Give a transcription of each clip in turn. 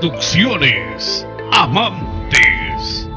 Producciones Amantes.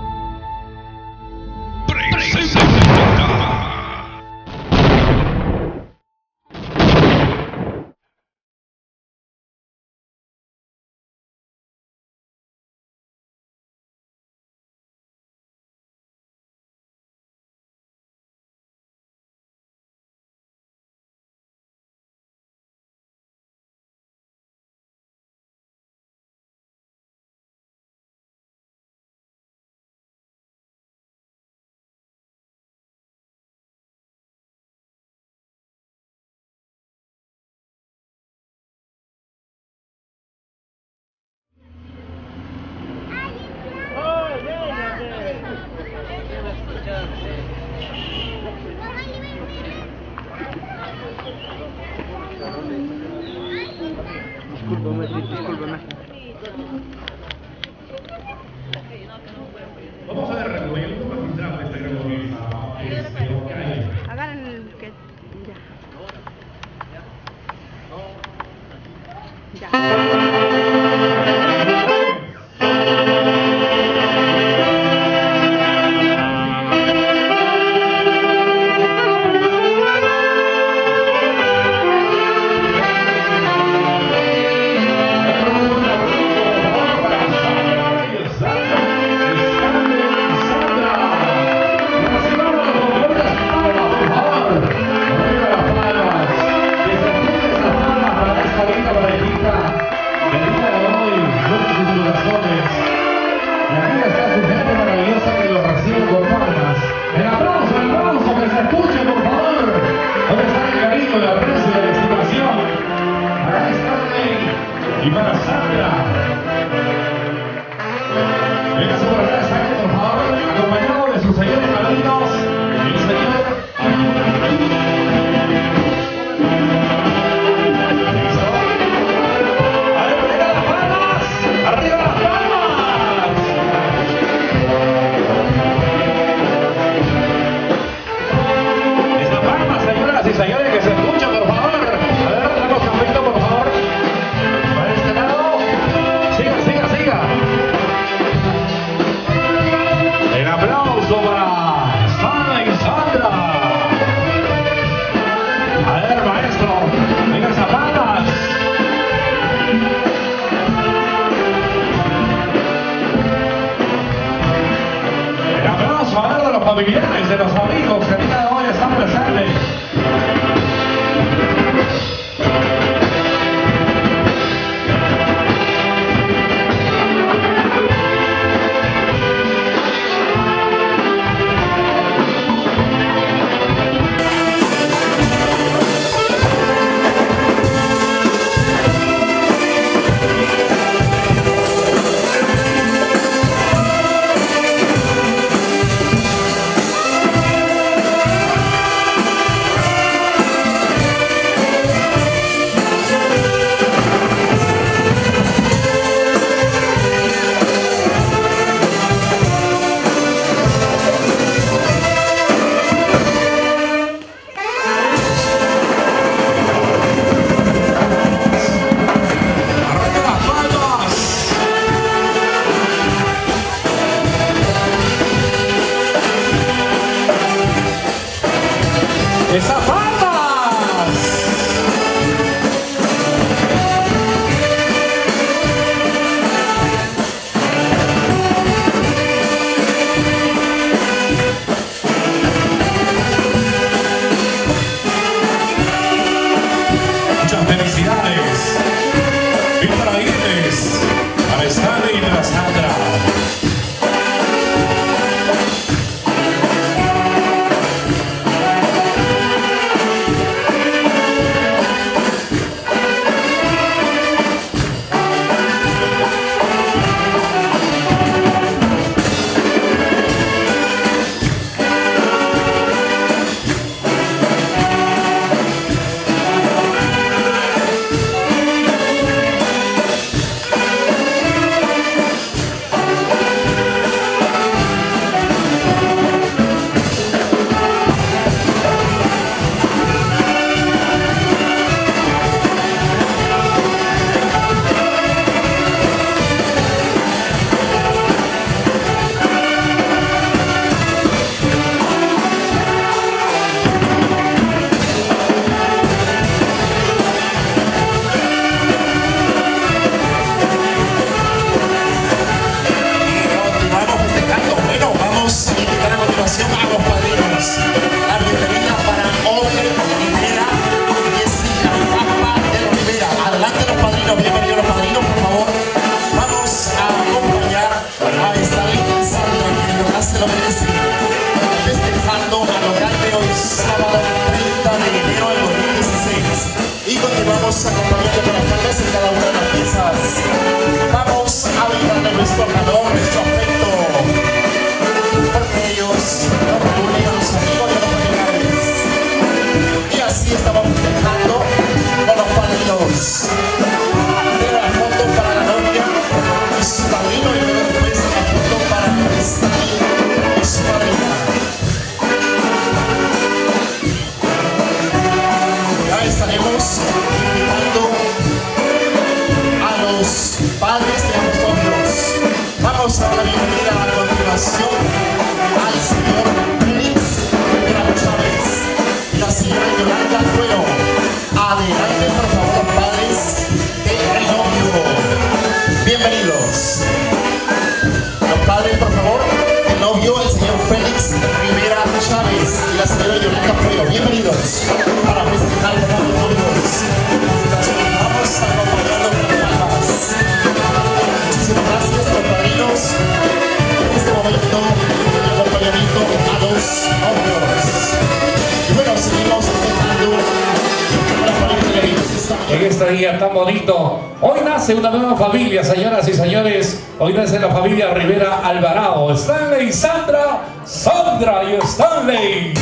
Sandra y Stanley.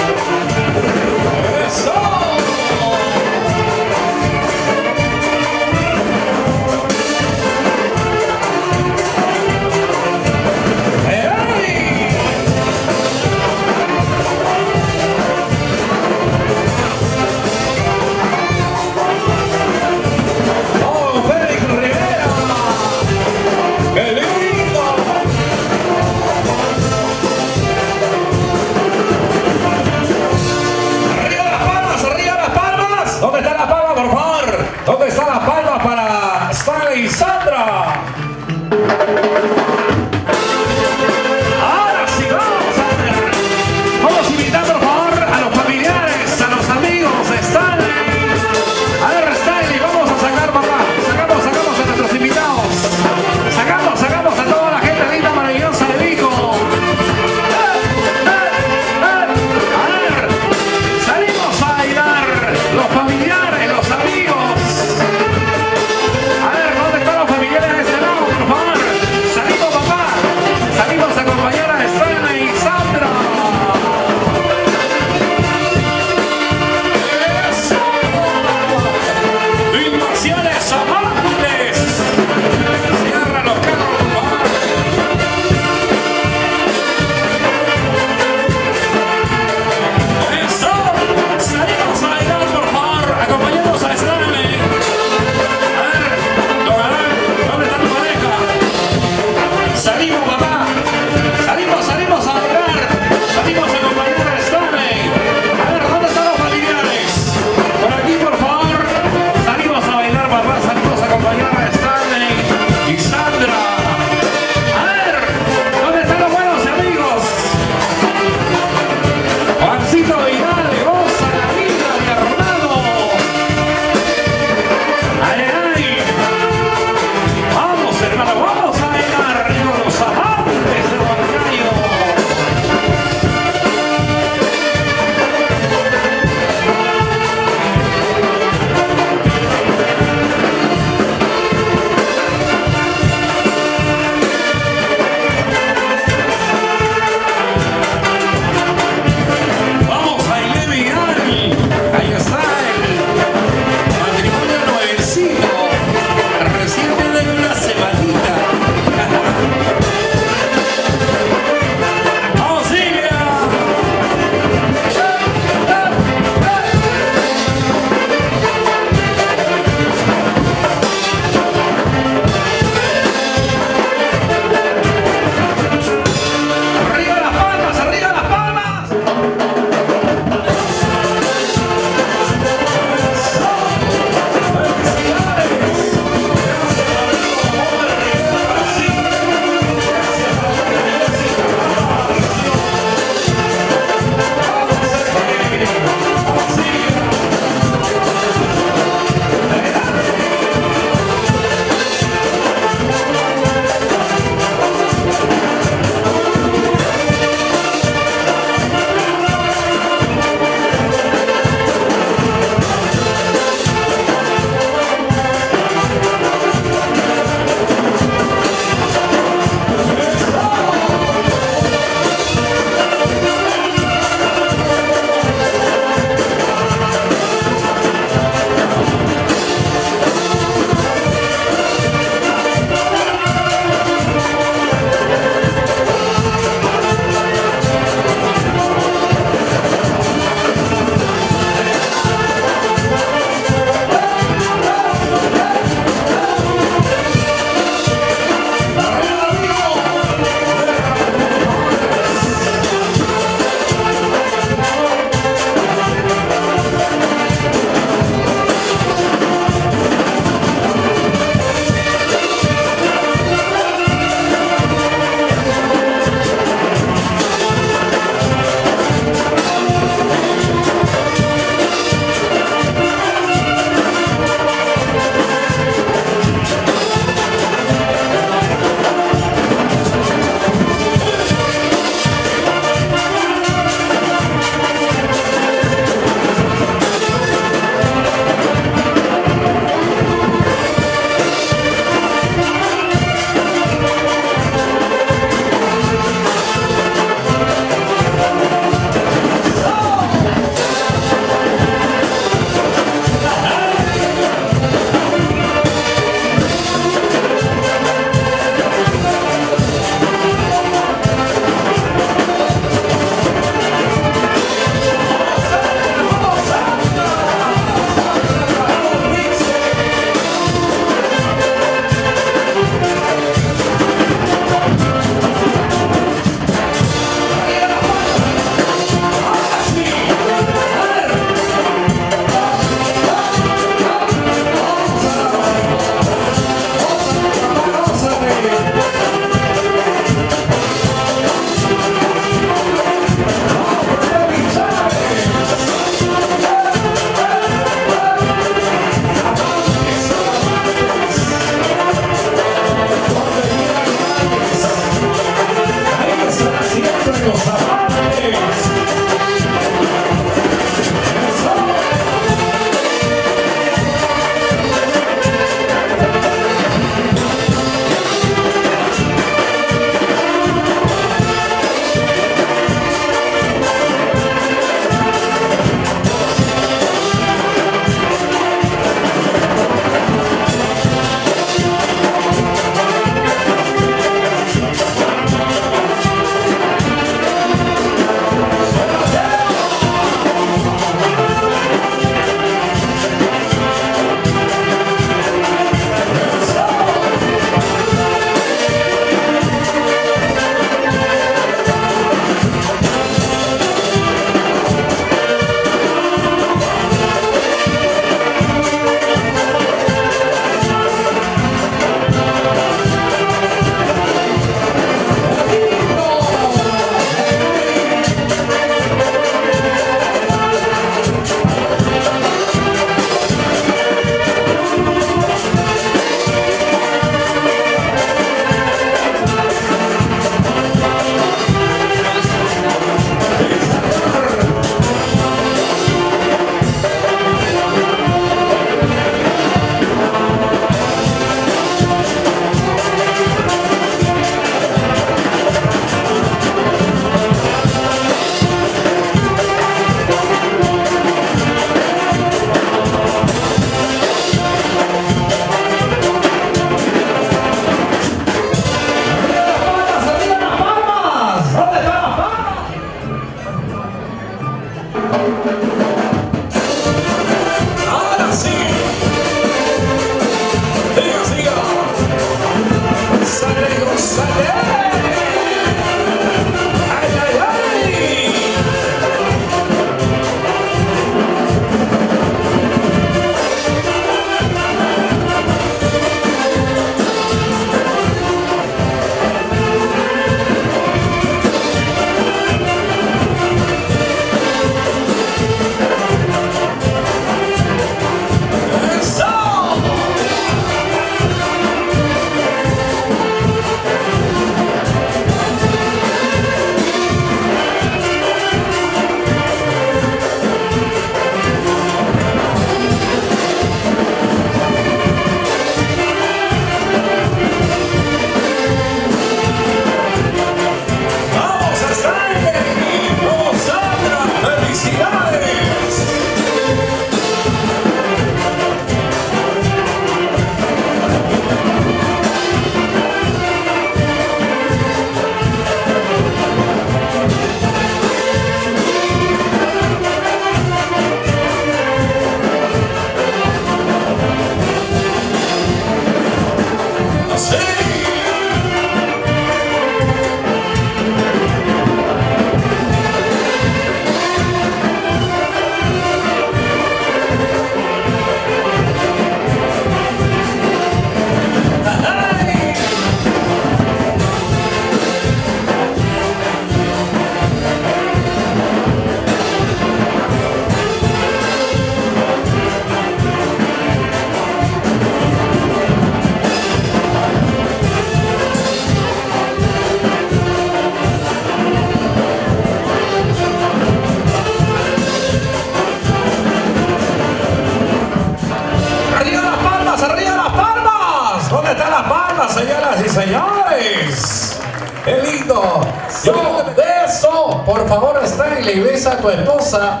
Tu esposa.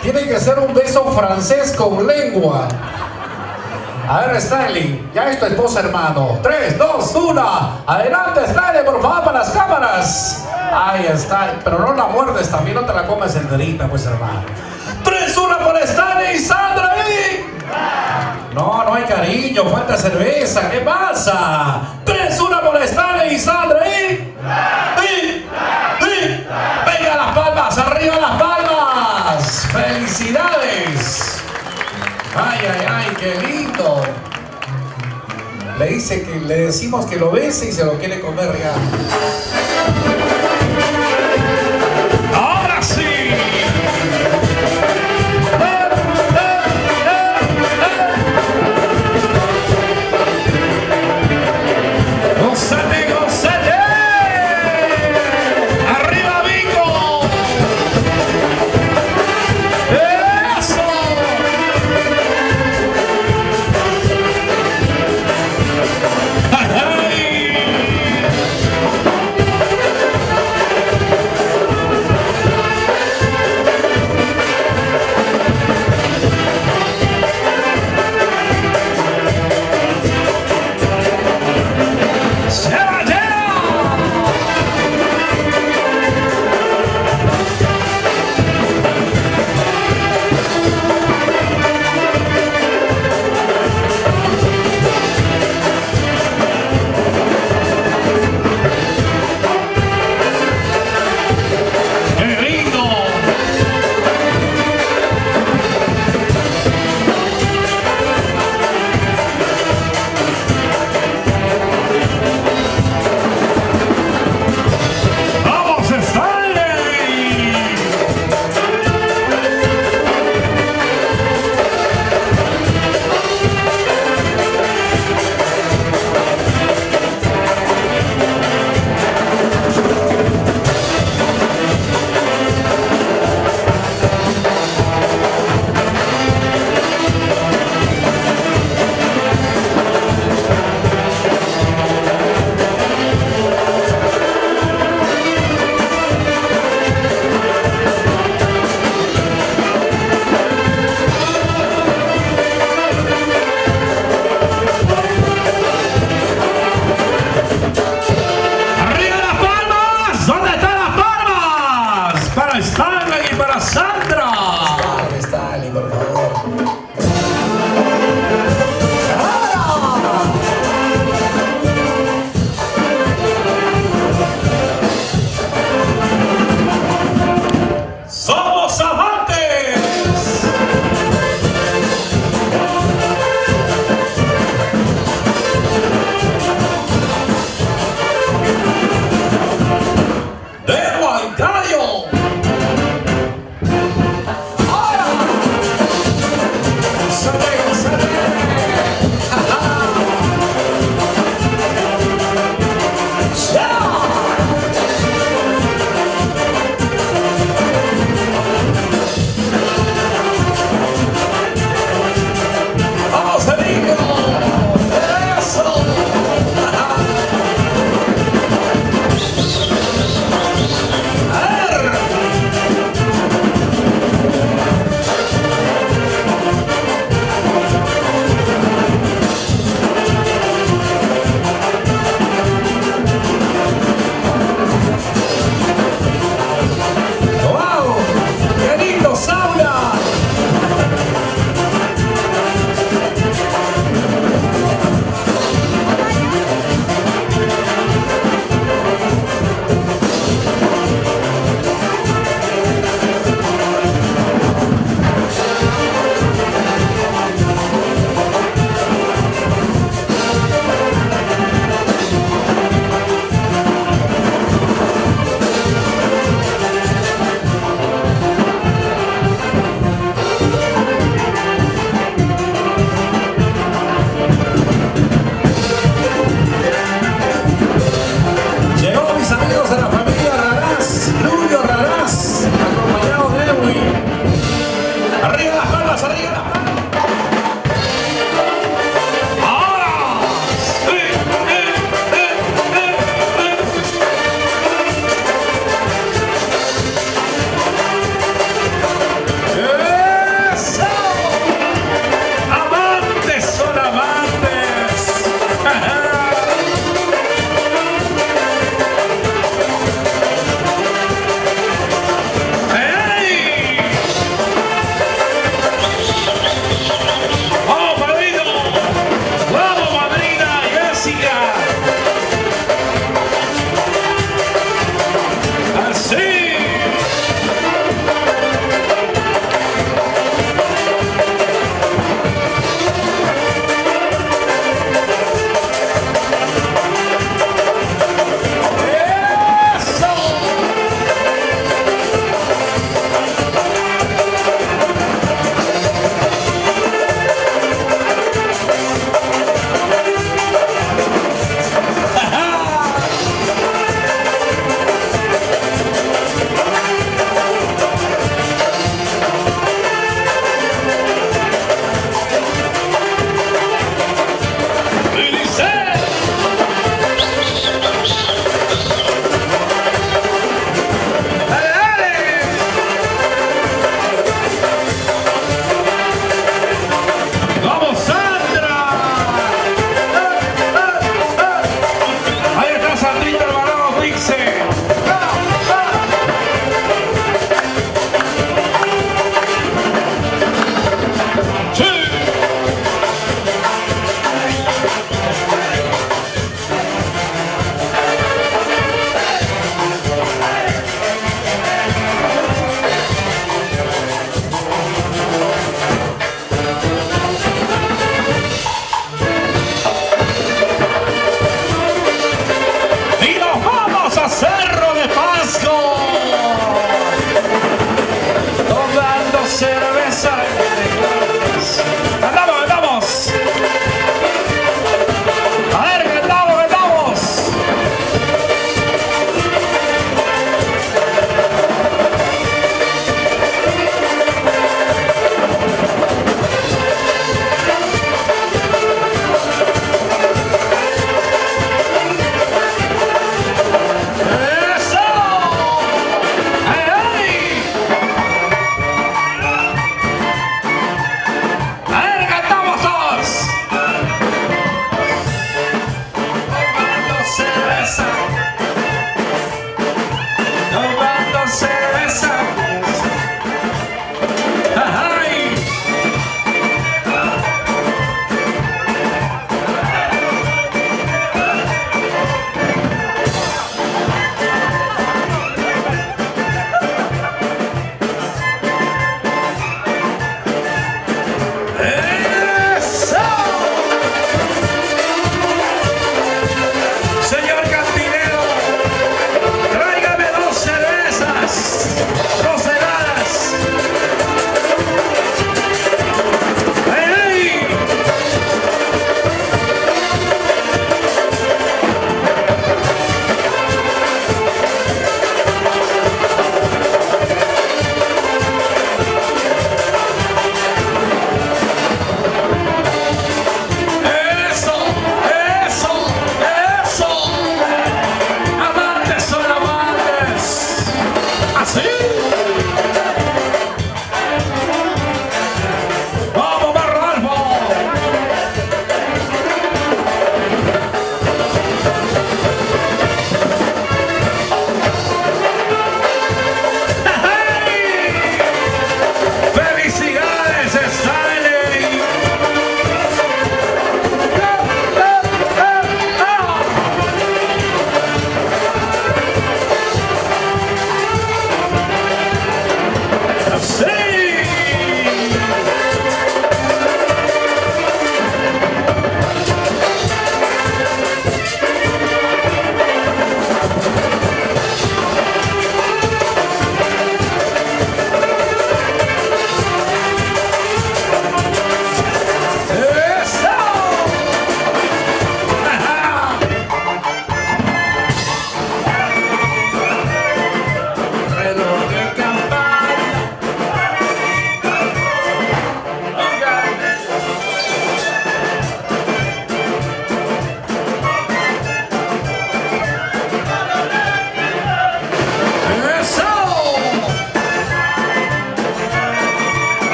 Tiene que ser un beso francés con lengua. A ver, Stanley, ya es tu esposa, hermano. 3, 2, 1. Adelante, Stanley, por favor, para las cámaras. Ahí está. Pero no la muerdes también, no te la comes enterita, pues, hermano. 3, 1 por Stanley y Sandra. ¿eh? No, no hay cariño, falta cerveza. ¿Qué pasa? 3, 1 por Stanley y Sandra. ¿eh? ¡Ay, ay, ay! ¡Qué lindo! Le dice que le decimos que lo bese y se lo quiere comer ya.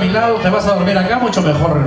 a mi lado, te vas a dormir acá, mucho mejor.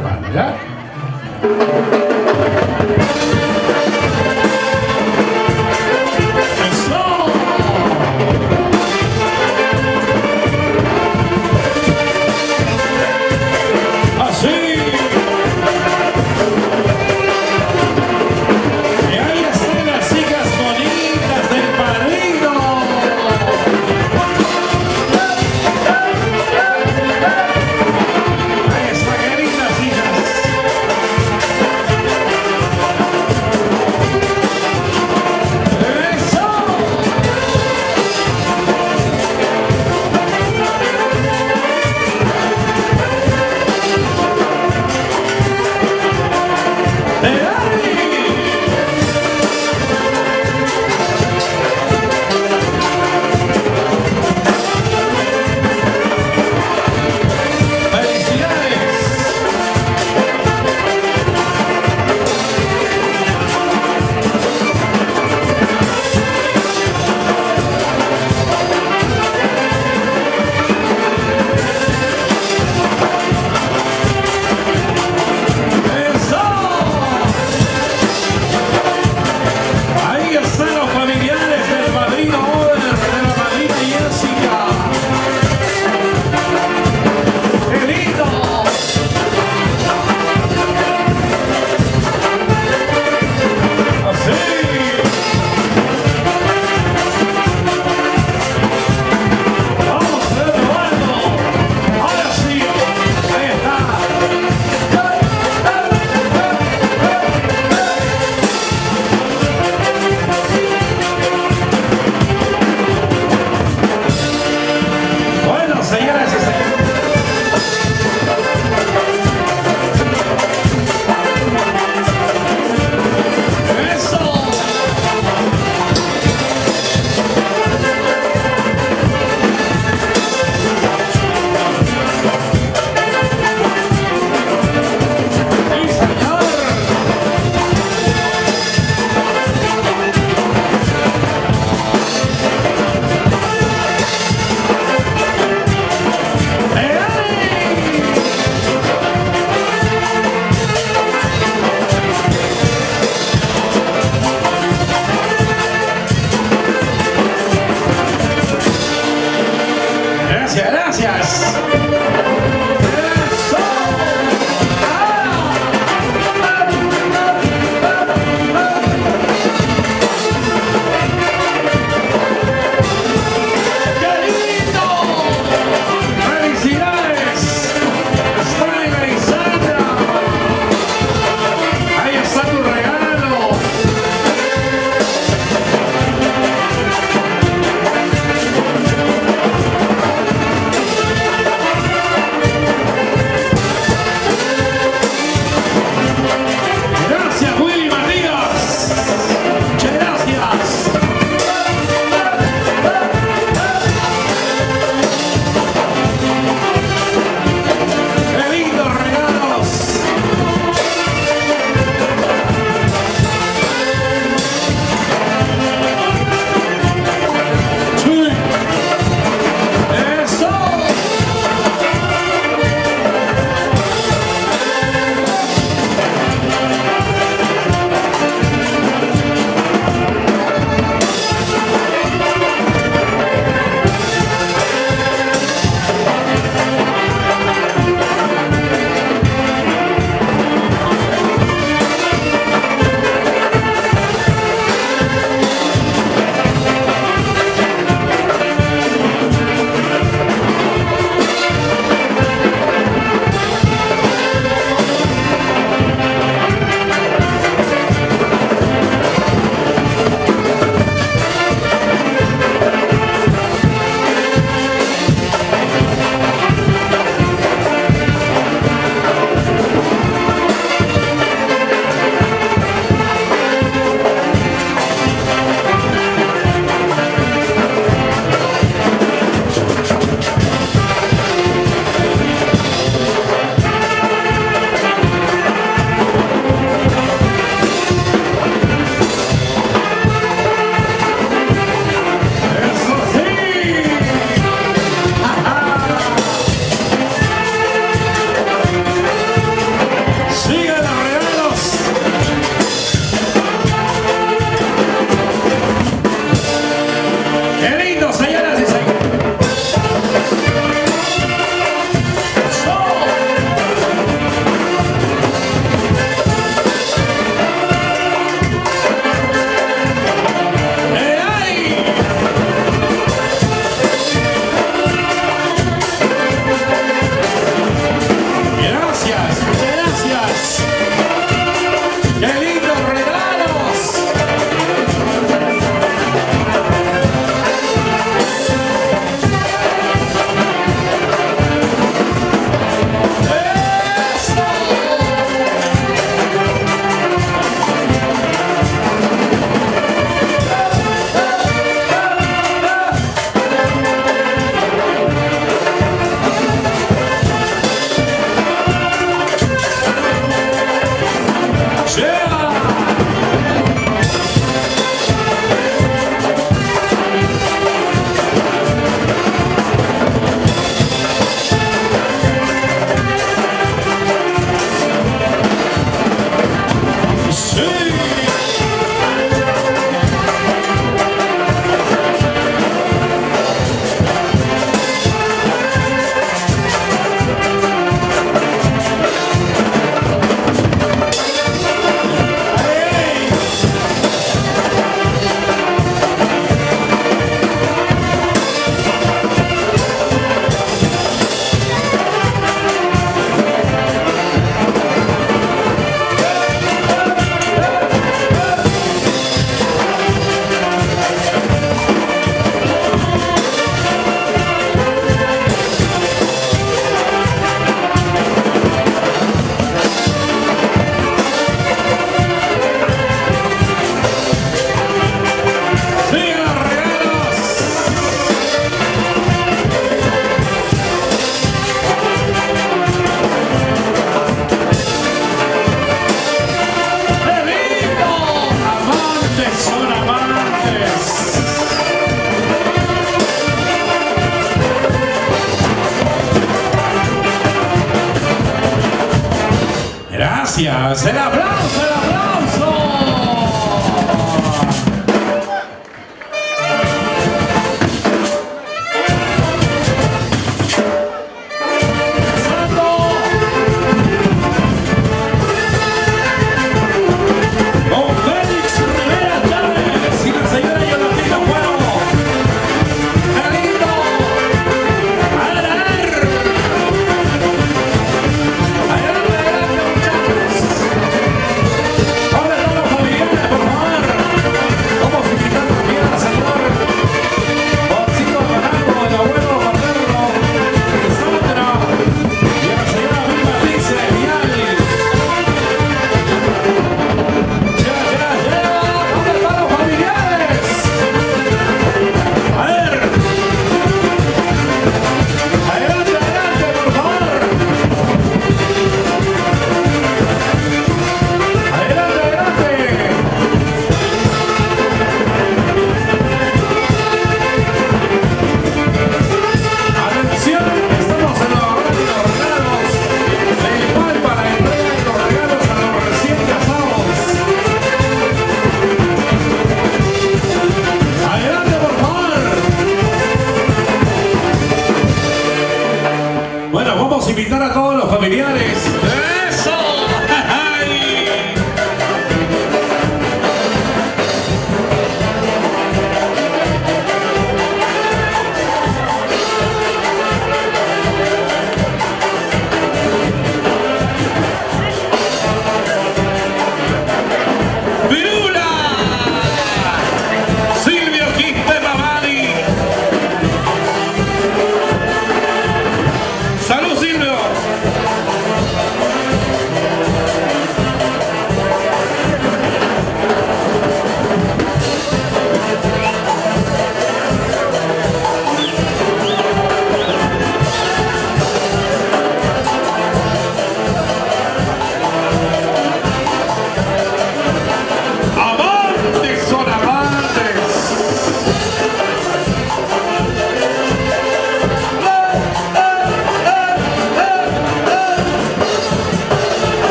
Todos los familiares.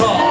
서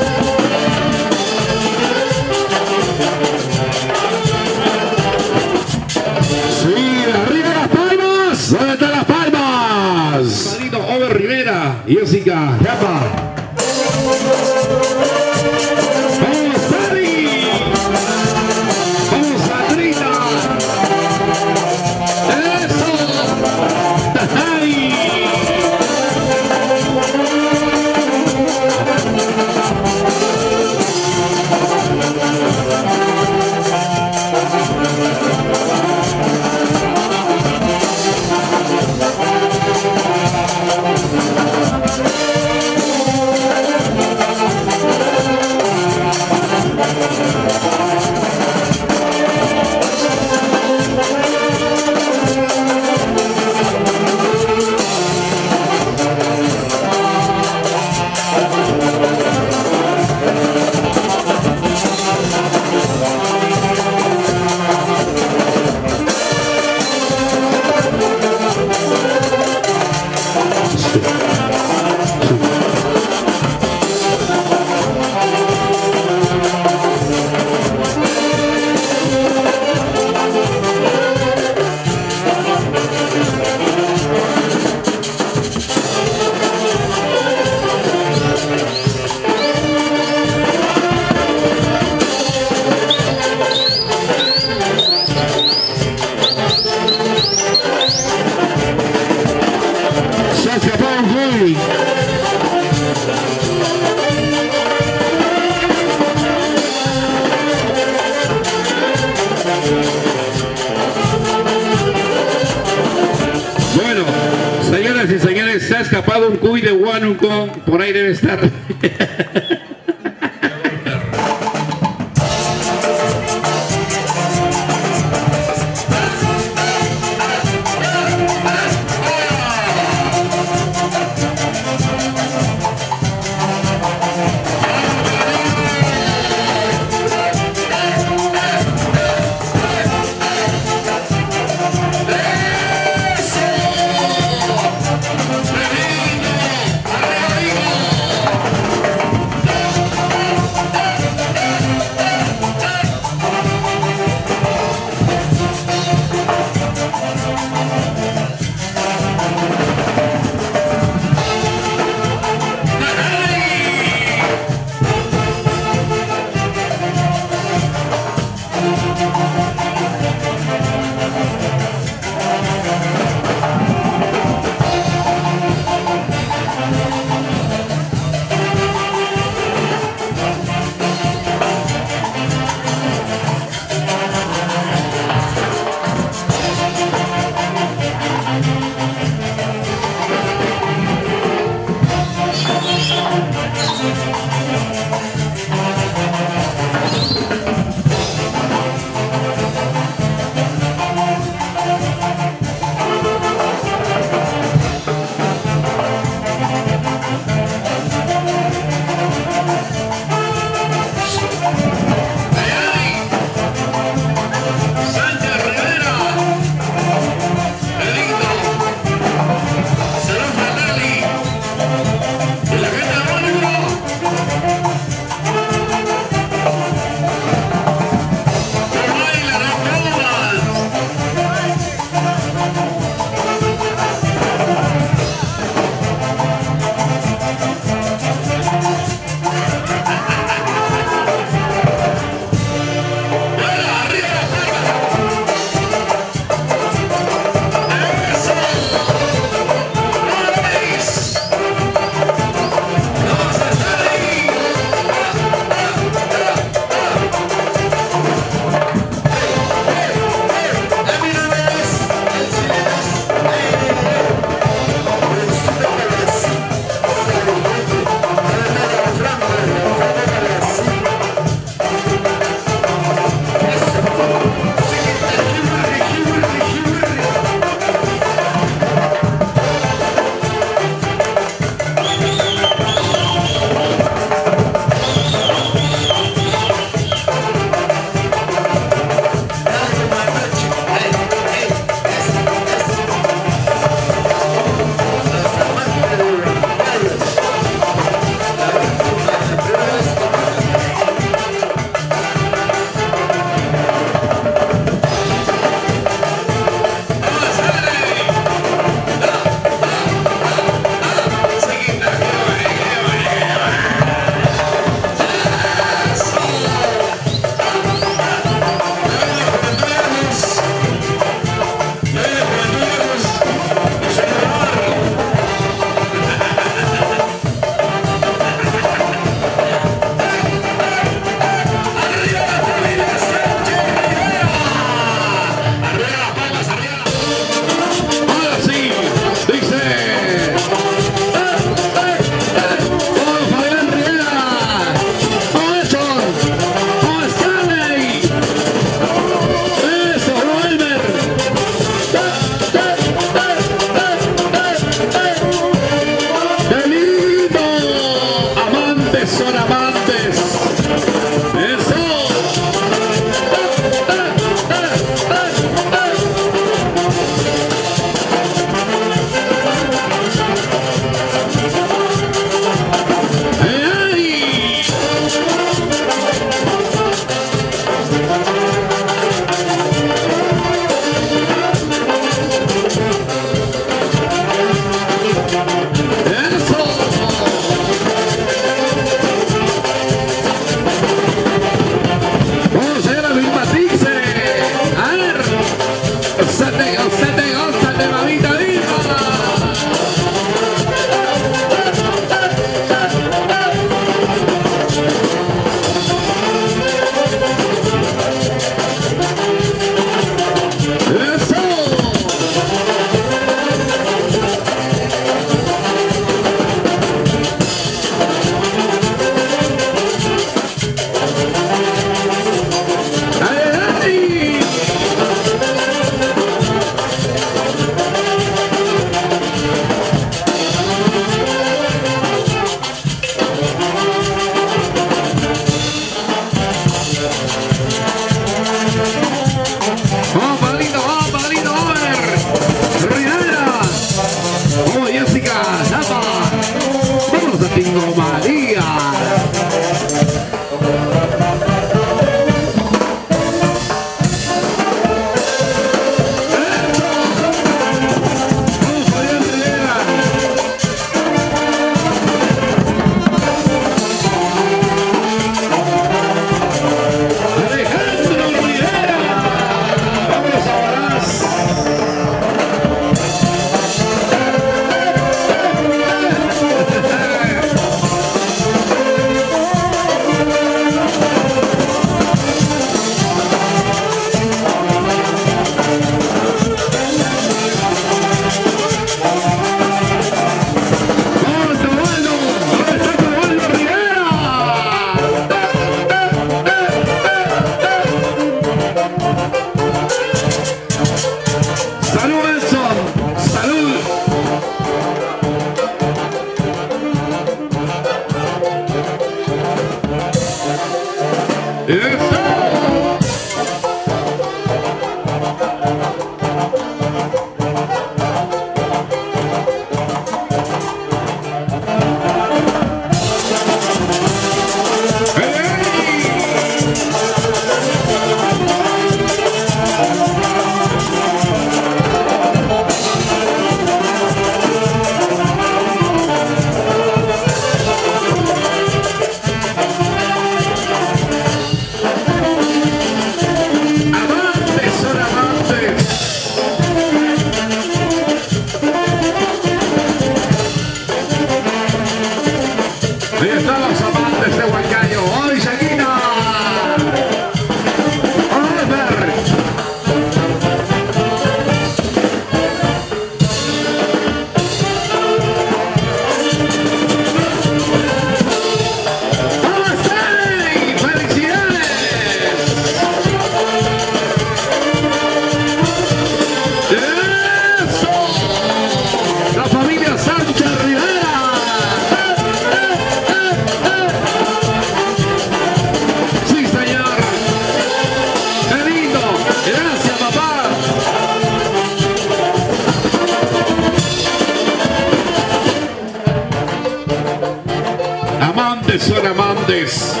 this.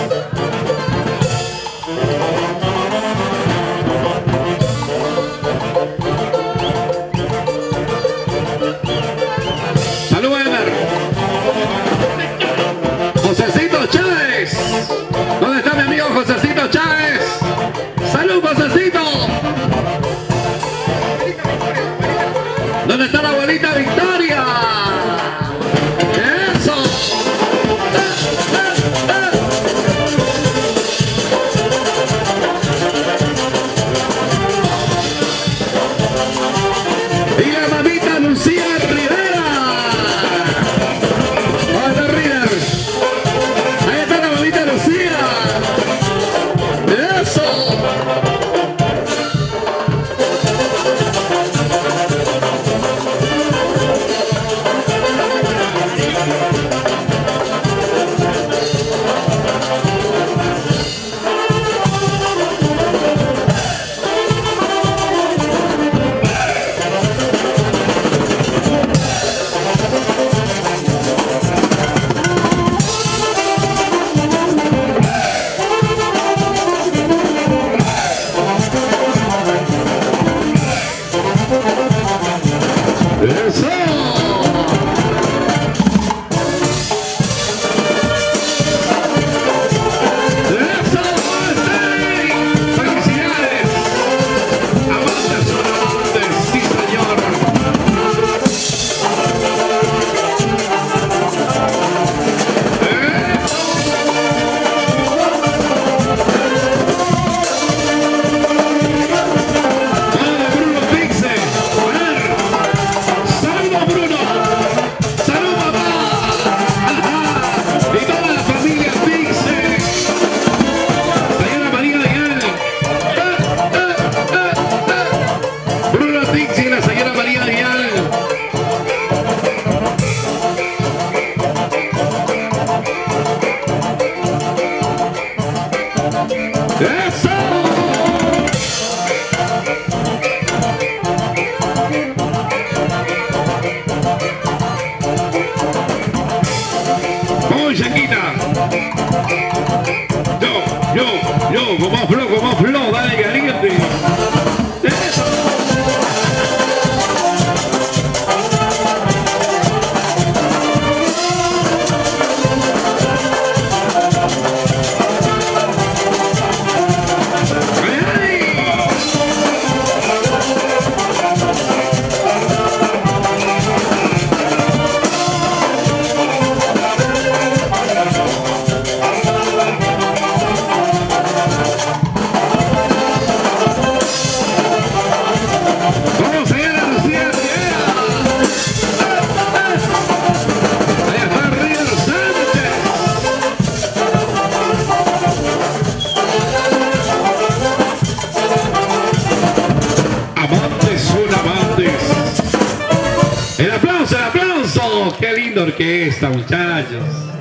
Orquesta, muchachos.